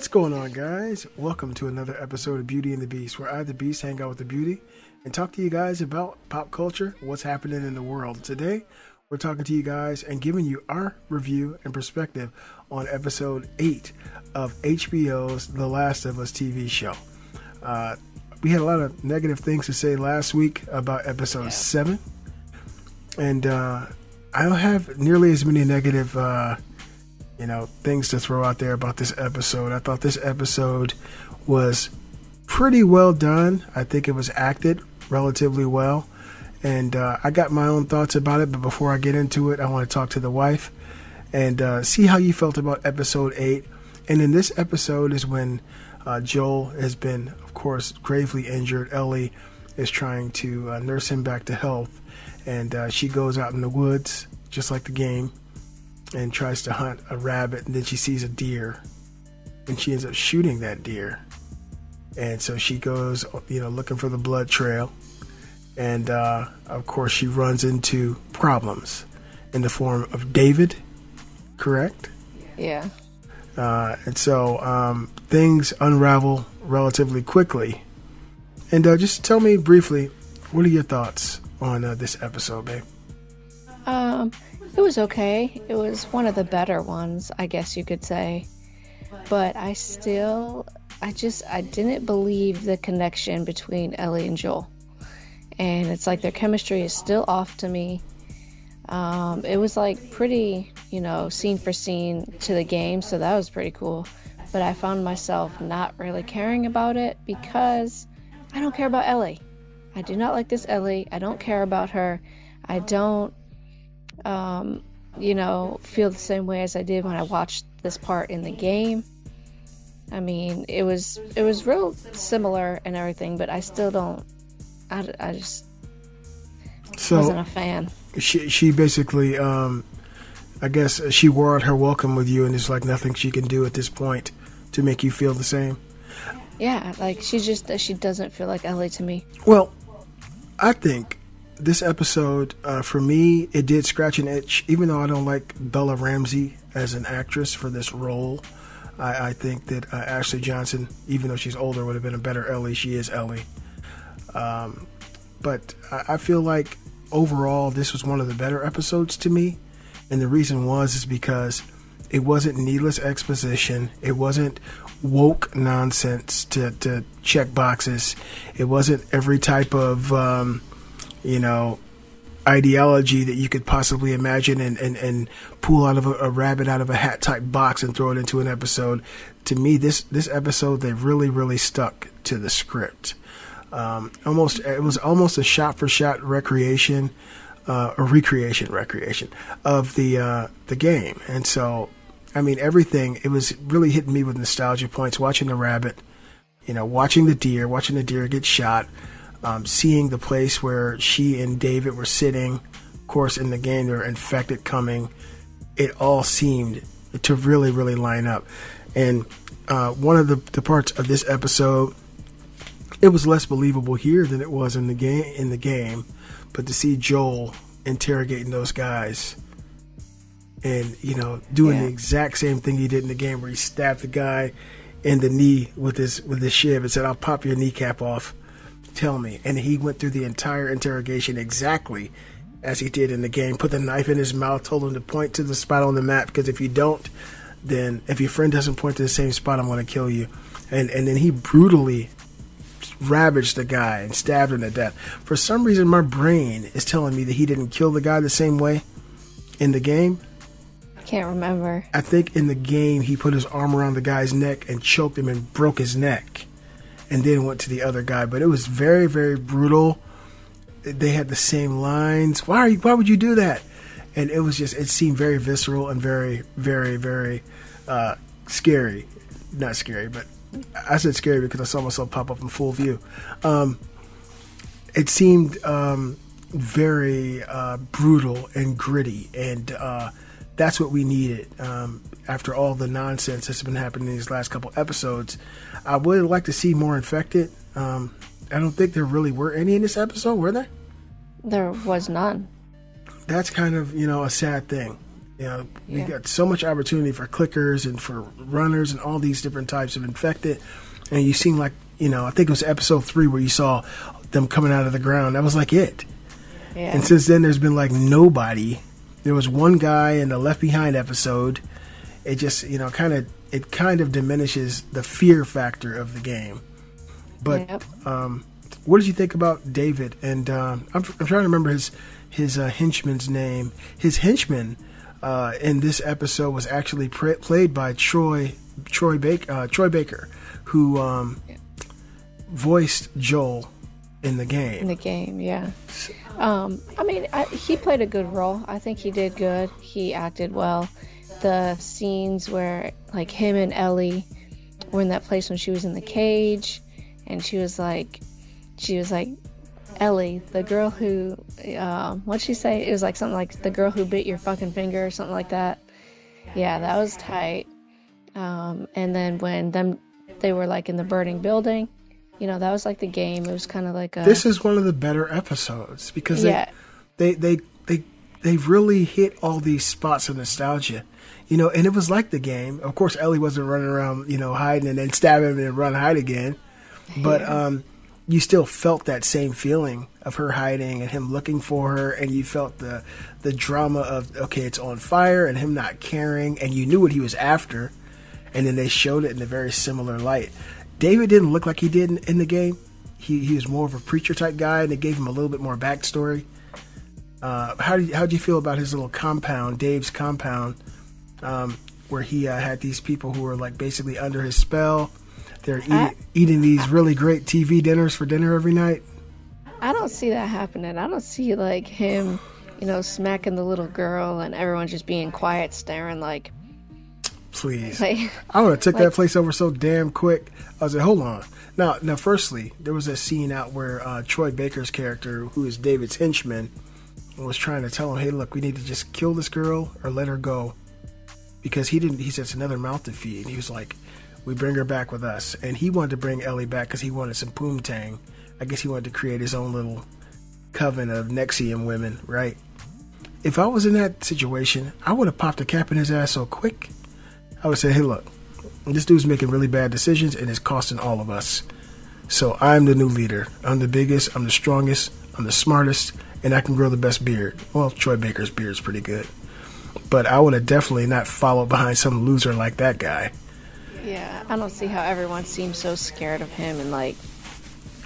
What's going on, guys? Welcome to another episode of Beauty and the Beast, where I, the Beast, hang out with the beauty and talk to you guys about pop culture, what's happening in the world. Today, we're talking to you guys and giving you our review and perspective on episode 8 of HBO's The Last of Us TV show. Uh, we had a lot of negative things to say last week about episode yeah. 7, and uh, I don't have nearly as many negative. Uh, you know, things to throw out there about this episode. I thought this episode was pretty well done. I think it was acted relatively well. And uh, I got my own thoughts about it, but before I get into it, I want to talk to the wife and uh, see how you felt about episode 8. And in this episode is when uh, Joel has been, of course, gravely injured. Ellie is trying to uh, nurse him back to health. And uh, she goes out in the woods, just like the game, and tries to hunt a rabbit, and then she sees a deer, and she ends up shooting that deer. And so she goes, you know, looking for the blood trail, and uh, of course she runs into problems in the form of David, correct? Yeah. Uh, and so um, things unravel relatively quickly. And uh, just tell me briefly, what are your thoughts on uh, this episode, babe? Um, it was okay. It was one of the better ones, I guess you could say. But I still, I just, I didn't believe the connection between Ellie and Joel. And it's like their chemistry is still off to me. Um, it was like pretty, you know, scene for scene to the game, so that was pretty cool. But I found myself not really caring about it because I don't care about Ellie. I do not like this Ellie. I don't care about her. I don't um, you know, feel the same way as I did when I watched this part in the game. I mean, it was it was real similar and everything, but I still don't. I, I just so wasn't a fan. She she basically, um, I guess she wore out her welcome with you, and there's like nothing she can do at this point to make you feel the same. Yeah, like she just she doesn't feel like Ellie to me. Well, I think this episode, uh, for me, it did scratch an itch. Even though I don't like Bella Ramsey as an actress for this role, I, I think that uh, Ashley Johnson, even though she's older, would have been a better Ellie. She is Ellie. Um, but I, I feel like overall, this was one of the better episodes to me. And the reason was is because it wasn't needless exposition. It wasn't woke nonsense to, to check boxes. It wasn't every type of um, you know, ideology that you could possibly imagine and, and, and pull out of a, a, rabbit out of a hat type box and throw it into an episode. To me, this, this episode, they really, really stuck to the script. Um, almost, it was almost a shot for shot recreation, uh, recreation, recreation of the, uh, the game. And so, I mean, everything, it was really hitting me with nostalgia points watching the rabbit, you know, watching the deer, watching the deer get shot, um, seeing the place where she and David were sitting, of course, in the game, they were infected coming. It all seemed to really, really line up. And uh, one of the, the parts of this episode, it was less believable here than it was in the game. In the game, but to see Joel interrogating those guys, and you know, doing yeah. the exact same thing he did in the game, where he stabbed the guy in the knee with his with his shiv and said, "I'll pop your kneecap off." Tell me. And he went through the entire interrogation exactly as he did in the game. Put the knife in his mouth, told him to point to the spot on the map because if you don't, then if your friend doesn't point to the same spot, I'm going to kill you. And and then he brutally ravaged the guy and stabbed him to death. For some reason, my brain is telling me that he didn't kill the guy the same way in the game. I can't remember. I think in the game he put his arm around the guy's neck and choked him and broke his neck and then went to the other guy. But it was very, very brutal. They had the same lines. Why are you, why would you do that? And it was just it seemed very visceral and very, very, very uh, scary. Not scary, but I said scary because I saw myself pop up in full view. Um, it seemed um, very uh, brutal and gritty, and uh, that's what we needed. Um, after all the nonsense that's been happening in these last couple episodes, I would like to see more infected. Um, I don't think there really were any in this episode, were there? There was none. That's kind of you know a sad thing. You know, we got so much opportunity for clickers and for runners and all these different types of infected. And you seem like, you know, I think it was episode three where you saw them coming out of the ground. That was like it. Yeah. And since then, there's been like nobody. There was one guy in the Left Behind episode. It just, you know, kind of it kind of diminishes the fear factor of the game. But Yep. um, what did you think about David? And um, I'm, I'm trying to remember his his uh, henchman's name. His henchman uh, in this episode was actually pre- played by Troy Troy Baker, uh, Troy Baker, who um, voiced Joel in the game. in the game, yeah. Um, I mean, I, he played a good role. I think he did good. He acted well. The scenes where, like, him and Ellie were in that place when she was in the cage, and she was like, she was like, Ellie, the girl who, um, what'd she say? It was like something like the girl who bit your fucking finger or something like that. Yeah, that was tight. Um, and then when them, they were like in the burning building, you know, that was like the game. It was kind of like a. this is one of the better episodes because they, Yeah. they they they they really hit all these spots of nostalgia you know and it was like the game of course ellie wasn't running around you know hiding and then stab him and run hide again but um you still felt that same feeling of her hiding and him looking for her and you felt the the drama of okay it's on fire and him not caring and you knew what he was after and then they showed it in a very similar light david didn't look like he did in, in the game he, he was more of a preacher type guy and they gave him a little bit more backstory uh, how did how did you feel about his little compound, Dave's compound, um, where he uh, had these people who were like basically under his spell? They're eating, I- eating these really great TV dinners for dinner every night. I don't see that happening. I don't see like him, you know, smacking the little girl and everyone just being quiet, staring like, Please, like I would have took that place over so damn quick. I was like, hold on. Now, now, firstly, there was a scene out where uh, Troy Baker's character, who is David's henchman, was trying to tell him, "Hey, look, we need to just kill this girl or let her go," because he didn't. He said it's another mouth to feed. And He was like, "We bring her back with us," and he wanted to bring Ellie back because he wanted some poontang. I guess he wanted to create his own little coven of NXIVM women, right? If I was in that situation, I would have popped a cap in his ass so quick. I would say, "Hey, look, this dude's making really bad decisions and it's costing all of us. So I'm the new leader. I'm the biggest. I'm the strongest. I'm the smartest, and I can grow the best beard. Well, Troy Baker's beard's pretty good, but I would have definitely not followed behind some loser like that guy. yeah. I don't see how everyone seems so scared of him and like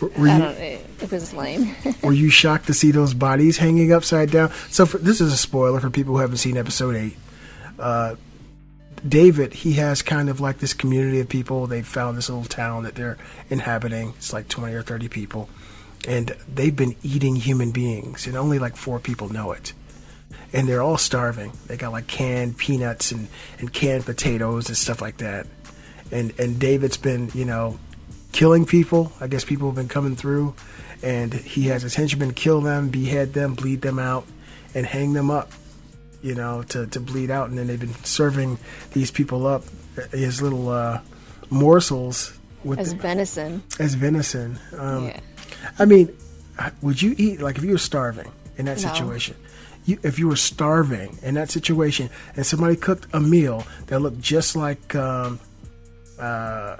Were I you don't. It, it was lame. were you shocked to see those bodies hanging upside down? So for, this is a spoiler for people who haven't seen episode eight. Uh, David, he has kind of like this community of people. They found this little town that they're inhabiting. It's like 20 or 30 people. And they've been eating human beings, and only like four people know it. And they're all starving. They got like canned peanuts and, and canned potatoes and stuff like that. And and David's been, you know, killing people. I guess people have been coming through, and he has his henchmen kill them, behead them, bleed them out, and hang them up you know, to, to bleed out. And then they've been serving these people up his little uh, morsels with As the- venison. as venison. Um, yeah. I mean, would you eat like if you were starving in that No. situation? You, if you were starving in that situation and somebody cooked a meal that looked just like, um, uh,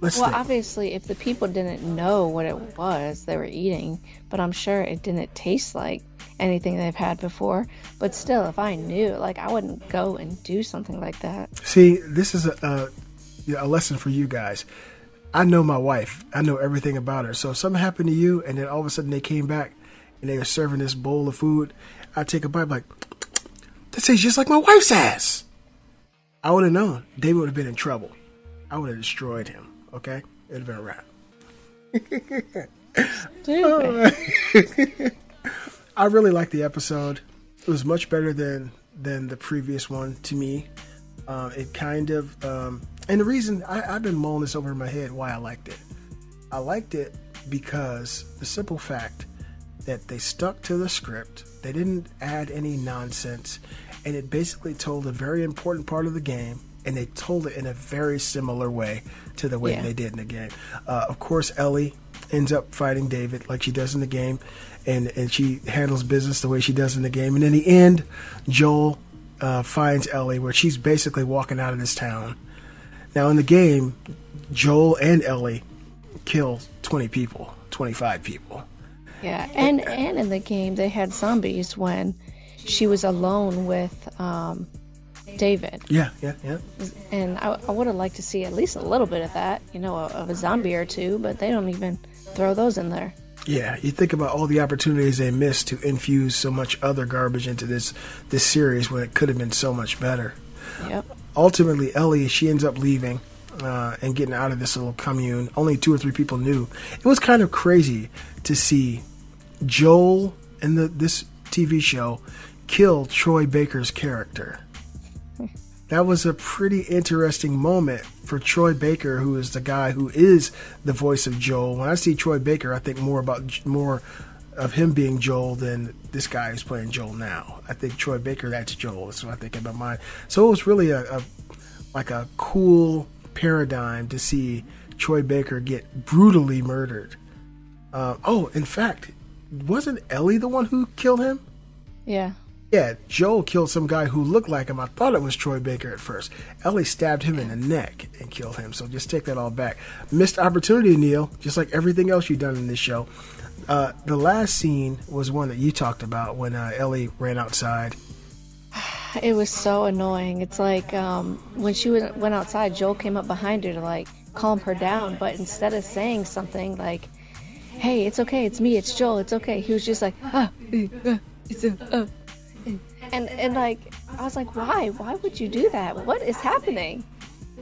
let's Well, think. obviously, if the people didn't know what it was they were eating, but I'm sure it didn't taste like anything they've had before. But still, if I knew, like, I wouldn't go and do something like that. See, this is a, a, a lesson for you guys. I know my wife. I know everything about her. So if something happened to you and then all of a sudden they came back and they were serving this bowl of food, I'd take a bite like, that tastes just like my wife's ass. I would have known. David would have been in trouble. I would have destroyed him. Okay? It would have been a wrap. Stupid. Oh, I really liked the episode. It was much better than than the previous one to me. Um, it kind of, um, and the reason I, I've been mulling this over in my head why I liked it. I liked it because the simple fact that they stuck to the script, they didn't add any nonsense, and it basically told a very important part of the game, and they told it in a very similar way to the way Yeah. they did in the game. Uh, of course, Ellie ends up fighting David like she does in the game, and and she handles business the way she does in the game. And in the end, Joel uh, finds Ellie, where she's basically walking out of this town. Now, in the game, Joel and Ellie kill 20 people, 25 people. Yeah, and and in the game they had zombies when she was alone with um, David. Yeah, yeah, yeah. And I, I would have liked to see at least a little bit of that, you know, of a zombie or two, but they don't even throw those in there. Yeah, you think about all the opportunities they missed to infuse so much other garbage into this this series when it could have been so much better. Yep. Ultimately, Ellie she ends up leaving uh, and getting out of this little commune. Only two or three people knew. It was kind of crazy to see Joel in the this TV show kill Troy Baker's character. That was a pretty interesting moment for Troy Baker, who is the guy who is the voice of Joel. When I see Troy Baker, I think more about more of him being Joel than this guy who's playing Joel now. I think Troy Baker, that's Joel. That's what I think in my mind. So it was really a, a like a cool paradigm to see Troy Baker get brutally murdered. Uh, oh, in fact, wasn't Ellie the one who killed him? Yeah. Yeah, Joel killed some guy who looked like him. I thought it was Troy Baker at first. Ellie stabbed him in the neck and killed him. So just take that all back. Missed opportunity, Neil. Just like everything else you've done in this show. Uh, the last scene was one that you talked about when uh, Ellie ran outside. It was so annoying. It's like um, when she went outside, Joel came up behind her to like calm her down, but instead of saying something like, "Hey, it's okay, it's me, it's Joel, it's okay," he was just like, "Ah, uh, it's uh, and and like I was like, why? Why would you do that? What is happening?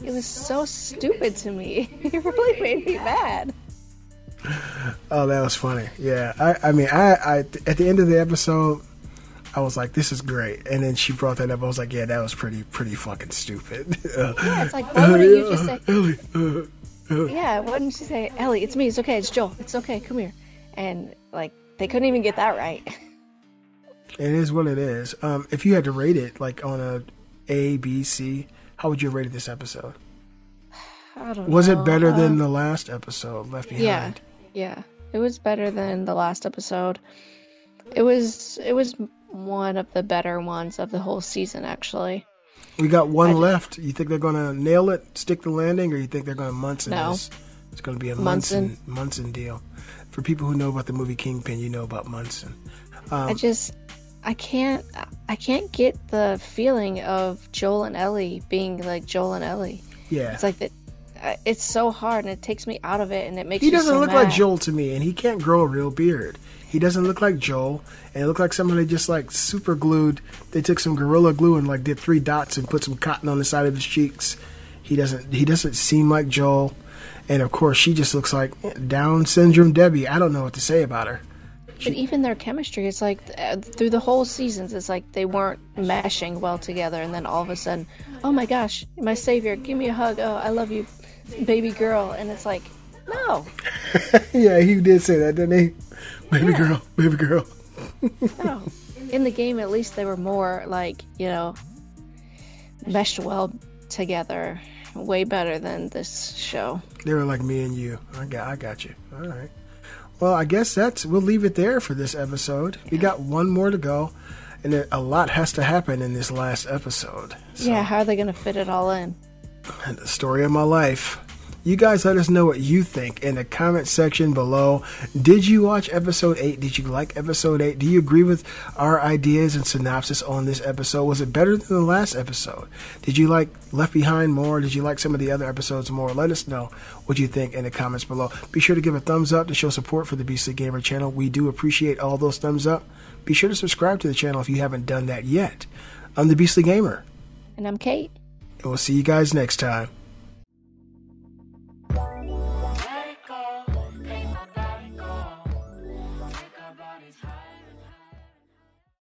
It was so stupid to me. it really made me mad. Oh, that was funny. Yeah, I, I mean, I, I, at the end of the episode, I was like, "This is great," and then she brought that up. I was like, "Yeah, that was pretty, pretty fucking stupid." yeah, it's like, why wouldn't you just say, Ellie? Uh, uh. Yeah, why didn't you say, Ellie? It's me. It's okay. It's Joel. It's okay. Come here. And like, they couldn't even get that right. It is what it is. Um, if you had to rate it, like on a A, B, C, how would you rate this episode? I don't know. was know. it better um, than the last episode, Left Behind? Yeah, yeah, it was better than the last episode. It was it was one of the better ones of the whole season, actually. We got one I left. You think they're gonna nail it, stick the landing, or you think they're gonna Munson no. this? It's gonna be a Munson Munson deal. For people who know about the movie Kingpin, you know about Munson. Um, I just I can't I can't get the feeling of Joel and Ellie being like Joel and Ellie. Yeah. It's like that uh, it's so hard and it takes me out of it and it makes he doesn't so look mad. like joel to me and he can't grow a real beard he doesn't look like joel and it looked like somebody just like super glued they took some gorilla glue and like did three dots and put some cotton on the side of his cheeks he doesn't he doesn't seem like joel and of course she just looks like down syndrome debbie i don't know what to say about her but even their chemistry, it's like uh, through the whole seasons, it's like they weren't mashing well together, and then all of a sudden, oh my gosh, my savior, give me a hug, oh I love you, baby girl, and it's like, no. yeah, he did say that, didn't he? Baby yeah. girl, baby girl. no, in the game at least they were more like you know, meshed well together, way better than this show. They were like me and you. I got, I got you. All right. Well, I guess that's we'll leave it there for this episode. We got one more to go, and a lot has to happen in this last episode. So, yeah, how are they going to fit it all in? The story of my life. You guys let us know what you think in the comment section below. Did you watch episode 8? Did you like episode 8? Do you agree with our ideas and synopsis on this episode? Was it better than the last episode? Did you like Left Behind more? Did you like some of the other episodes more? Let us know what you think in the comments below. Be sure to give a thumbs up to show support for the Beastly Gamer channel. We do appreciate all those thumbs up. Be sure to subscribe to the channel if you haven't done that yet. I'm the Beastly Gamer. And I'm Kate. And we'll see you guys next time.